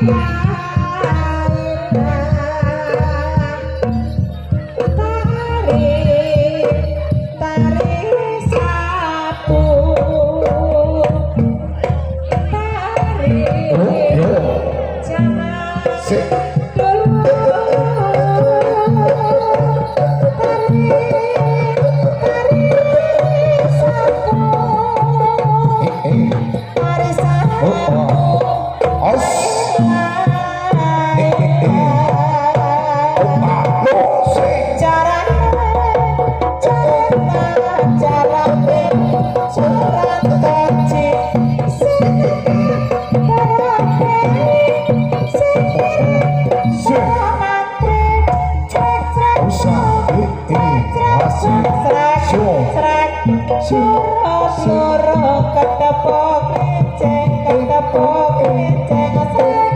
Bye. srek srek srek srek srek srek srek srek srek srek srek srek srek srek srek srek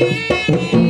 Música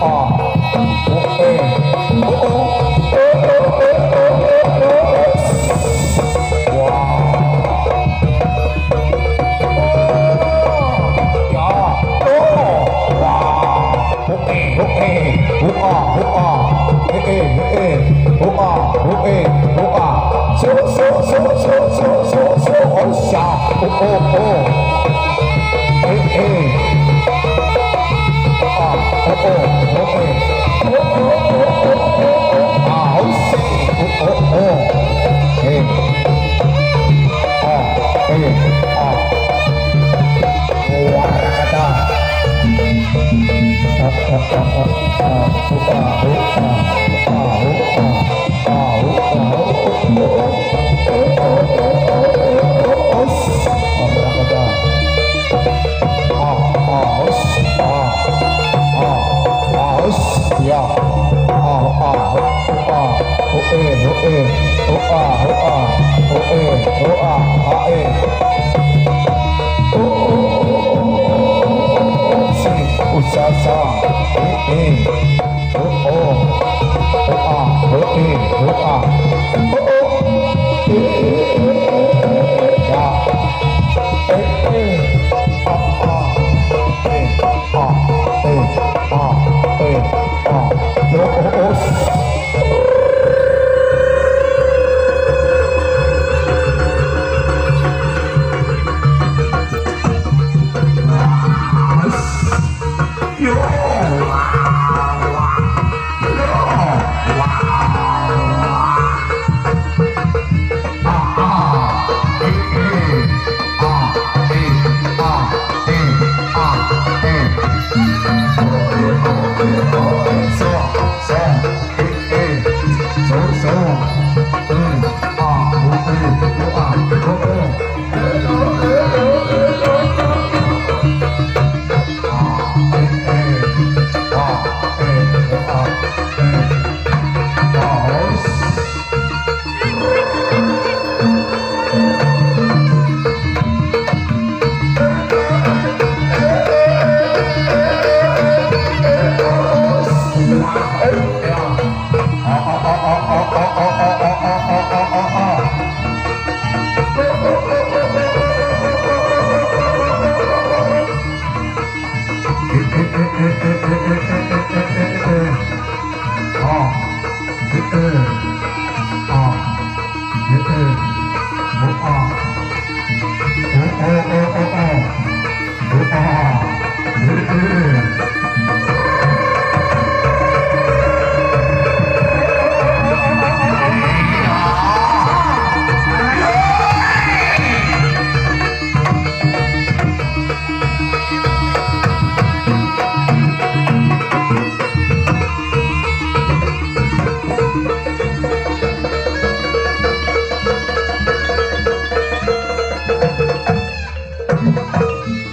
Oh, oh. Oh, ah, oh, ah, oh, eh, oh, ah, ah, eh. o sa sa e o o o a o e o a o o e Oh, oh, oh.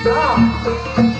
十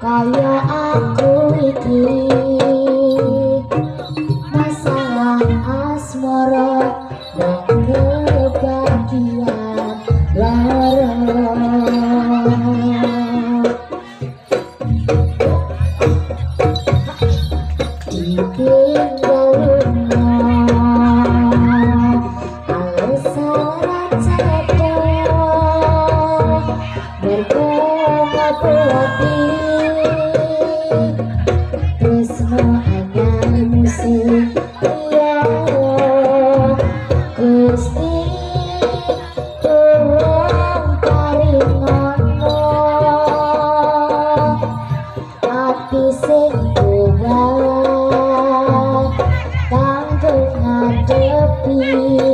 kaya aku iki 你